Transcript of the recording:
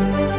Bye.